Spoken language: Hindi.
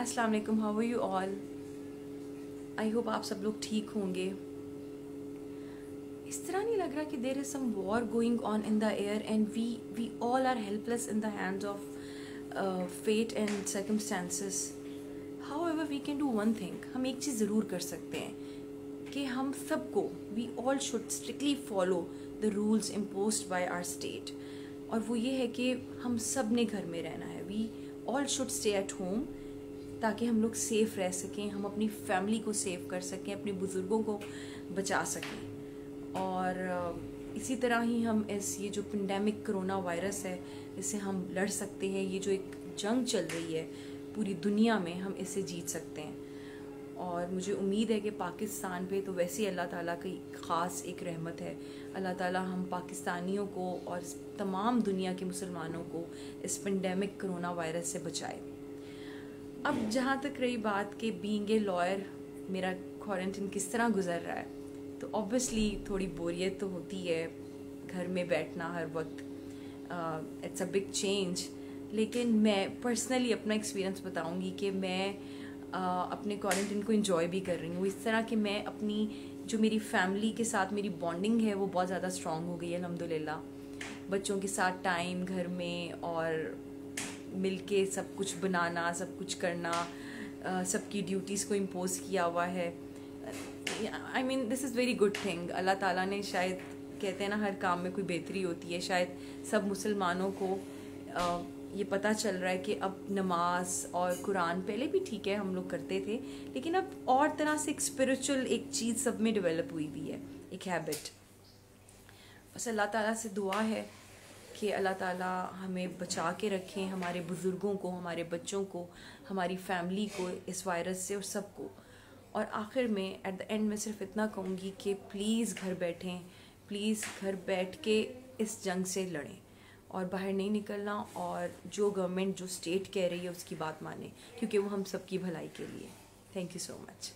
अस्सलाम वालेकुम how are you all I hope आप सब लोग ठीक होंगे। इस तरह नहीं लग रहा कि there is some war going on in the air and we we all are helpless in the hands of fate and circumstances however we can do one thing हम एक चीज़ ज़रूर कर सकते हैं कि हम सबको we all should strictly follow the rules impose by our state और वो ये है कि हम सबने घर में रहना है। We all should stay at home ताकि हम लोग सेफ़ रह सकें, हम अपनी फैमिली को सेव कर सकें, अपने बुज़ुर्गों को बचा सकें। और इसी तरह ही हम इस, ये जो पेंडेमिक कोरोना वायरस है, इससे हम लड़ सकते हैं। ये जो एक जंग चल रही है पूरी दुनिया में, हम इससे जीत सकते हैं। और मुझे उम्मीद है कि पाकिस्तान पे तो वैसे ही अल्लाह ताला की ख़ास एक रहमत है। अल्लाह ताला हम पाकिस्तानियों को और तमाम दुनिया के मुसलमानों को इस पेंडेमिक कोरोना वायरस से बचाए। अब जहाँ तक रही बात कि बींग ए लॉयर मेरा क्वारंटीन किस तरह गुजर रहा है तो ऑब्वियसली थोड़ी बोरियत तो होती है घर में बैठना हर वक्त। इट्स अ बिग चेंज लेकिन मैं पर्सनली अपना एक्सपीरियंस बताऊँगी कि मैं uh, अपने क्वारंटीन को इन्जॉय भी कर रही हूँ। इस तरह कि मैं अपनी जो मेरी फैमिली के साथ मेरी बॉन्डिंग है वो बहुत ज़्यादा स्ट्रॉन्ग हो गई है अलहमदिल्ला बच्चों के साथ टाइम घर में और मिल के सब कुछ बनाना, सब कुछ करना सबकी ड्यूटीज़ को इम्पोज किया हुआ है। I mean this is very good thing अल्लाह ताला ने शायद, कहते हैं ना, हर काम में कोई बेहतरी होती है। शायद सब मुसलमानों को ये पता चल रहा है कि अब नमाज़ और कुरान पहले भी ठीक है, हम लोग करते थे, लेकिन अब और तरह से एक स्पिरिचुअल एक चीज़ सब में डेवलप हुई भी है, एक हैबिट बस अल्लाह ताला से दुआ है कि अल्लाह ताला हमें बचा के रखें हमारे बुज़ुर्गों को, हमारे बच्चों को, हमारी फैमिली को इस वायरस से और सबको। और आखिर में एट द एंड में सिर्फ़ इतना कहूँगी कि प्लीज़ घर बैठें प्लीज़ घर बैठ के इस जंग से लड़ें और बाहर नहीं निकलना और जो गवर्नमेंट जो स्टेट कह रही है उसकी बात माने, क्योंकि वो हम सबकी भलाई के लिए। Thank you so much